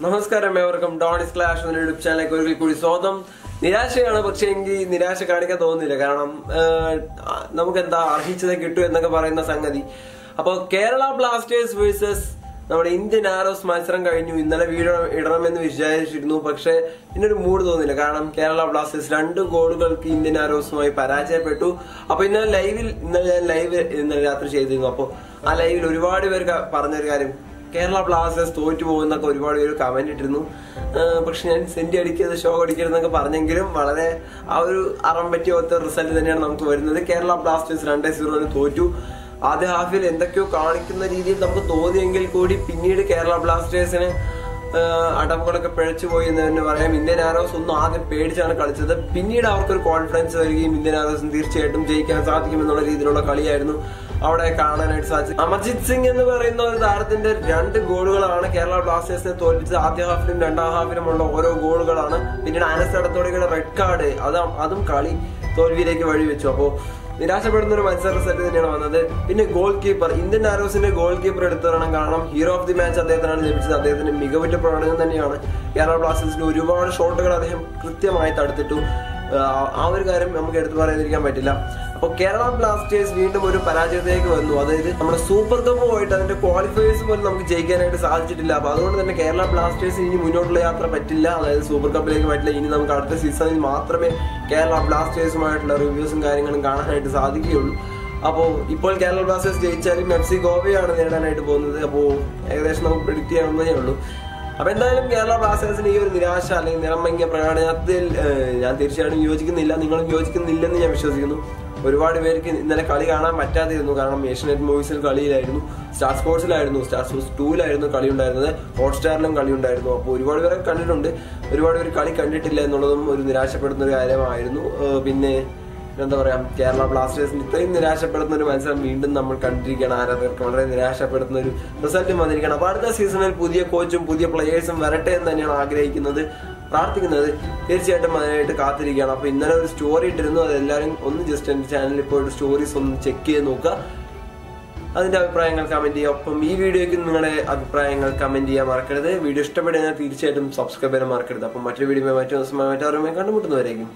നമസ്കാരം ഏവർക്കും. ഡോണിസ് ക്ലാഷ് എന്ന യൂട്യൂബ് ചാനലിലേക്ക് ഒരിക്കൽ കൂടി സ്വാഗതം. നിരാശയാണ് പക്ഷെ എനിക്ക് നിരാശ കാണിക്കാൻ തോന്നുന്നില്ല കാരണം നമുക്ക് എന്താ അർഹിച്ചത് കിട്ടും എന്നൊക്കെ പറയുന്ന സംഗതി. അപ്പോൾ കേരള ബ്ലാസ്റ്റേഴ്സ് വേഴ്സസ് നമ്മുടെ ഇന്ത്യൻ ആരോസ് മത്സരം കഴിഞ്ഞു. ഇന്നലെ വീഡിയോ ഇടണമെന്ന് വിചാരിച്ചിരുന്നു. പക്ഷേ ഒരു മൂഡ് തോന്നില്ല കാരണം കേരള ബ്ലാസ്റ്റേഴ്സ് രണ്ട് ഗോളുകൾക്ക് ഇന്ത്യൻ ആരോസുമായി പരാജയപ്പെട്ടു. അപ്പോൾ ഇന്നലെ ലൈവിൽ ഇന്നലെ ഞാൻ ലൈവ് ഇന്നലെ രാത്രി ചെയ്തിരുന്നു. അപ്പോൾ ആ ലൈവിൽ ഒരുപാട് പേർക്ക് പറഞ്ഞൊരു കാര്യം. കേരള ബ്ലാസ്റ്റേഴ്സ് തോറ്റു പോകുന്നൊക്കെ ഒരുപാട് പേര് കമന്റ് ഇട്ടിരുന്നു. പക്ഷെ ഞാൻ സെന്റി അടിക്കരുത് ഷോ അടിക്കരുതെന്നൊക്കെ പറഞ്ഞെങ്കിലും വളരെ ആ ഒരു അറം പറ്റിയ ഒത്ത റിസൾട്ട് തന്നെയാണ് നമുക്ക് വരുന്നത്. കേരള ബ്ലാസ്റ്റേഴ്സ് രണ്ടേ സീറോന് തോറ്റു. ആദ്യ ഹാഫിൽ എന്തൊക്കെയോ കാണിക്കുന്ന രീതിയിൽ നമുക്ക് തോന്നിയെങ്കിൽ കൂടി പിന്നീട് കേരള ബ്ലാസ്റ്റേഴ്സിന് അടവുകളൊക്കെ പിഴച്ചു പോയി എന്ന് തന്നെ പറയാം. ഇന്ത്യൻ ആരോസ് ഒന്നും ആദ്യം പേടിച്ചാണ് കളിച്ചത്. പിന്നീട് അവർക്കൊരു കോൺഫിഡൻസ് വരികയും ഇന്ത്യൻ ആരോസിന് തീർച്ചയായിട്ടും ജയിക്കാൻ സാധിക്കുമെന്നുള്ള രീതിയിലുള്ള കളിയായിരുന്നു അവിടെ കാണാനായിട്ട് സാധിച്ചു അമർജിത് സിംഗ് എന്ന് പറയുന്ന ഒരു താരത്തിന്റെ രണ്ട് ഗോളുകളാണ് കേരള ബ്ലാസ്റ്റേഴ്സിനെ തോൽപ്പിച്ചത്. ആദ്യ ഹാഫിലും രണ്ടാം ഹാഫിലും ഉള്ള ഓരോ ഗോളുകളാണ്. പിന്നീട് അനസ് അടത്തോടിയുടെ റെഡ് കാർഡ് അത് അതും കളി തോൽവിയിലേക്ക് വഴിവെച്ചു. അപ്പോ നിരാശപ്പെടുന്ന ഒരു മത്സര റിസൾട്ട് തന്നെയാണ് വന്നത്. പിന്നെ ഗോൾ കീപ്പർ ഇന്ത്യൻ ആരോസിന്റെ ഗോൾ കീപ്പർ എടുത്തു കാരണം ഹീറോ ഓഫ് ദി മാച്ച് അദ്ദേഹത്തിനാണ് ലഭിച്ചത്. അദ്ദേഹത്തിന്റെ മികവുറ്റ പ്രകടനം തന്നെയാണ്. കേരള ബ്ലാസ്റ്റേഴ്സിന് ഒരുപാട് ഷോട്ടുകൾ അദ്ദേഹം കൃത്യമായി തടുത്തിട്ടു. ആ ഒരു കാര്യം നമുക്ക് എടുത്തു പറയാതിരിക്കാൻ പറ്റില്ല. അപ്പോൾ കേരള ബ്ലാസ്റ്റേഴ്സ് വീണ്ടും ഒരു പരാജയത്തിലേക്ക് വന്നു. അതായത് നമ്മുടെ സൂപ്പർ കപ്പ് പോയിട്ട് അതിന്റെ ക്വാളിഫയേഴ്സ് പോലും നമുക്ക് ജയിക്കാനായിട്ട് സാധിച്ചിട്ടില്ല. അപ്പൊ അതുകൊണ്ട് തന്നെ കേരള ബ്ലാസ്റ്റേഴ്സ് ഇനി മുന്നോട്ടുള്ള യാത്ര പറ്റില്ല. അതായത് സൂപ്പർ കപ്പിലേക്ക് പറ്റില്ല. ഇനി നമുക്ക് അടുത്ത സീസണിൽ മാത്രമേ കേരള ബ്ലാസ്റ്റേഴ്സുമായിട്ടുള്ള റിവ്യൂസും കാര്യങ്ങളും കാണാനായിട്ട് സാധിക്കുകയുള്ളൂ. അപ്പോൾ ഇപ്പോൾ കേരള ബ്ലാസ്റ്റേഴ്സ് ജയിച്ചാലും എഫ് സി ഗോവയാണ് നേടാനായിട്ട് പോകുന്നത്. അപ്പോൾ ഏകദേശം നമുക്ക് പ്രിഡിക്റ്റ് ചെയ്യാവുന്നതേ ഉള്ളൂ. അപ്പൊ എന്തായാലും കേരള ബ്ലാസ്റ്റേഴ്സിന് ഈ ഒരു നിരാശ അല്ലെങ്കിൽ നിറമങ്ങിയ പ്രകടനത്തിൽ ഞാൻ തീർച്ചയായിട്ടും യോജിക്കുന്നില്ല. നിങ്ങളും യോജിക്കുന്നില്ലെന്ന് ഞാൻ വിശ്വസിക്കുന്നു. ഒരുപാട് പേർക്ക് ഇന്നലെ കളി കാണാൻ പറ്റാതിരുന്നു. കാരണം ഏഷ്യനെറ്റ് മൂവീസിൽ കളിയിലായിരുന്നു. സ്റ്റാർ സ്പോർട്സിലായിരുന്നു. സ്റ്റാർ സ്പോർട്സ് ടൂവിലായിരുന്നു കളി ഉണ്ടായിരുന്നത്. ഹോട്ട്സ്റ്റാറിലും കളി ഉണ്ടായിരുന്നു. അപ്പോൾ ഒരുപാട് പേരെ കണ്ടിട്ടുണ്ട്. ഒരുപാട് പേര് കളി കണ്ടിട്ടില്ല എന്നുള്ളതും ഒരു നിരാശപ്പെടുന്ന ഒരു കാര്യമായിരുന്നു. പിന്നെ എന്താ പറയാ കേരള ബ്ലാസ്റ്റേഴ്സിന് ഇത്രയും നിരാശപ്പെടുന്ന ഒരു മത്സരം വീണ്ടും നമ്മൾ കണ്ടിരിക്കുകയാണ്. ആരാധകർക്ക് വളരെ നിരാശപ്പെടുത്തുന്ന ഒരു റിസൾട്ടും വന്നിരിക്കുകയാണ്. അപ്പൊ അടുത്ത സീസണിൽ പുതിയ കോച്ചും പുതിയ പ്ലെയേഴ്സും വരട്ടെ എന്ന് തന്നെയാണ് ആഗ്രഹിക്കുന്നത്. പ്രാർത്ഥിക്കുന്നത് തീർച്ചയായിട്ടും അതിനായിട്ട് കാത്തിരിക്കുകയാണ്. അപ്പൊ ഇന്നലെ ഒരു സ്റ്റോറി ഇട്ടിരുന്നു. അത് എല്ലാവരും ഒന്ന് ജസ്റ്റ് എന്റെ ചാനലിൽ പോയിട്ട് സ്റ്റോറീസ് ഒന്ന് ചെക്ക് ചെയ്ത് നോക്കുക. അതിന്റെ അഭിപ്രായങ്ങൾ കമന്റ് ചെയ്യുക. ഒപ്പം ഈ വീഡിയോയ്ക്ക് നിങ്ങളുടെ അഭിപ്രായങ്ങൾ കമന്റ് ചെയ്യാൻ മറക്കരുത്. വീഡിയോ ഇഷ്ടപ്പെടുന്ന തീർച്ചയായിട്ടും സബ്സ്ക്രൈബ് ചെയ്യാൻ മറക്കരുത്. അപ്പം മറ്റൊരു വീഡിയോ മറ്റു ദിവസമായി മറ്റൊരു കണ്ടുമുട്ടുന്നവരായിരിക്കും